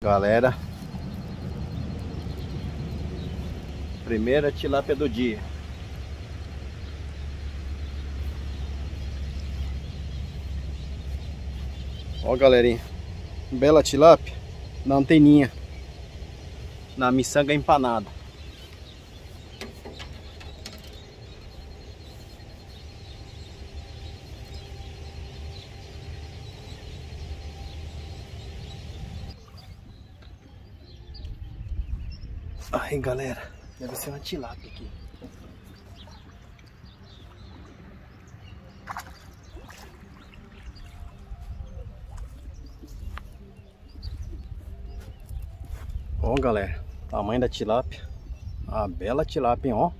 Galera, primeira tilápia do dia. Ó galerinha, bela tilápia na anteninha, na miçanga empanada. Aí galera, deve ser uma tilápia aqui. Ó galera, tamanho da tilápia. Uma bela tilápia, ó.